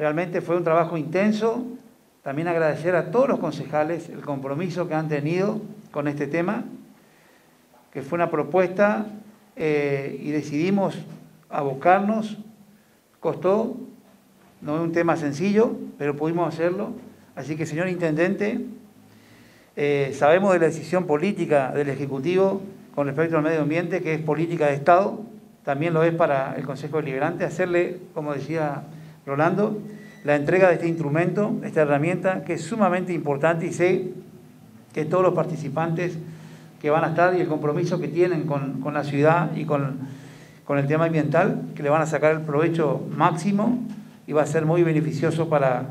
Realmente fue un trabajo intenso. También agradecer a todos los concejales el compromiso que han tenido con este tema, que fue una propuesta eh, y decidimos abocarnos. Costó, no es un tema sencillo, pero pudimos hacerlo. Así que, señor Intendente, eh, sabemos de la decisión política del Ejecutivo con respecto al medio ambiente, que es política de Estado, también lo es para el Consejo Deliberante, hacerle, como decía Rolando, la entrega de este instrumento, esta herramienta, que es sumamente importante y sé que todos los participantes que van a estar y el compromiso que tienen con, la ciudad y con, con, el tema ambiental, que le van a sacar el provecho máximo y va a ser muy beneficioso para,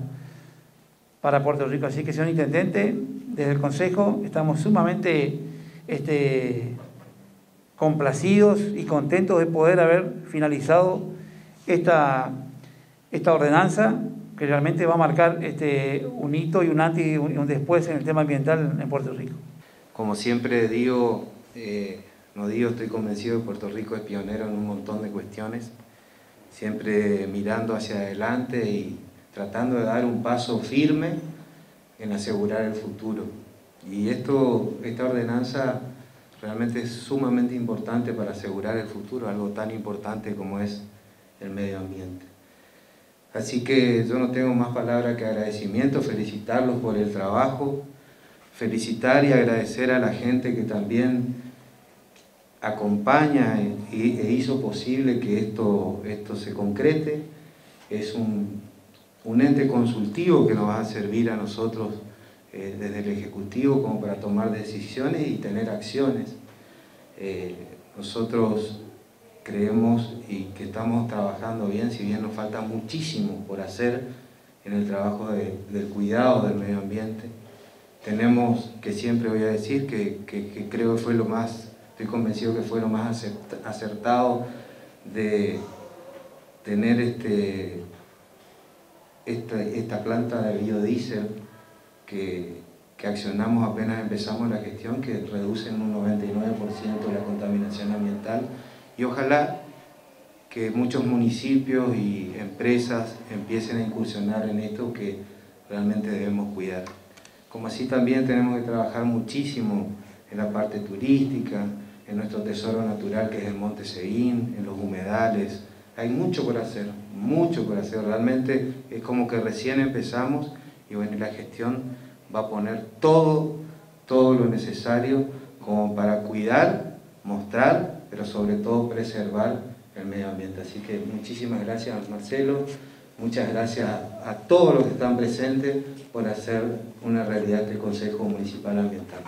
para Puerto Rico. Así que, señor Intendente, desde el Consejo estamos sumamente este, complacidos y contentos de poder haber finalizado esta, esta ordenanza que realmente va a marcar este, un hito y un antes y un después en el tema ambiental en Puerto Rico. Como siempre digo, eh, no digo, estoy convencido que Puerto Rico es pionero en un montón de cuestiones, siempre mirando hacia adelante y tratando de dar un paso firme en asegurar el futuro. Y esto, esta ordenanza realmente es sumamente importante para asegurar el futuro, algo tan importante como es el medio ambiente. Así que yo no tengo más palabras que agradecimiento, felicitarlos por el trabajo, felicitar y agradecer a la gente que también acompaña e, hizo posible que esto, esto se concrete. Es un, un ente consultivo que nos va a servir a nosotros eh, desde el Ejecutivo como para tomar decisiones y tener acciones. Eh, nosotros creemos y que estamos trabajando bien, si bien nos falta muchísimo por hacer en el trabajo del cuidado del medio ambiente. Tenemos, que siempre voy a decir, que, que, creo que fue lo más, estoy convencido que fue lo más acertado de tener este, esta, esta planta de biodiesel que, accionamos apenas empezamos la gestión, que reduce en un 99% la contaminación ambiental y ojalá que muchos municipios y empresas empiecen a incursionar en esto que realmente debemos cuidar. Como así también tenemos que trabajar muchísimo en la parte turística, en nuestro tesoro natural que es el Monte Seguín, en los humedales. Hay mucho por hacer, mucho por hacer. Realmente es como que recién empezamos y bueno, la gestión va a poner todo, todo lo necesario como para cuidar, mostrar, pero sobre todo preservar el medio ambiente. Así que muchísimas gracias Marcelo, muchas gracias a todos los que están presentes por hacer una realidad del Consejo Municipal Ambiental.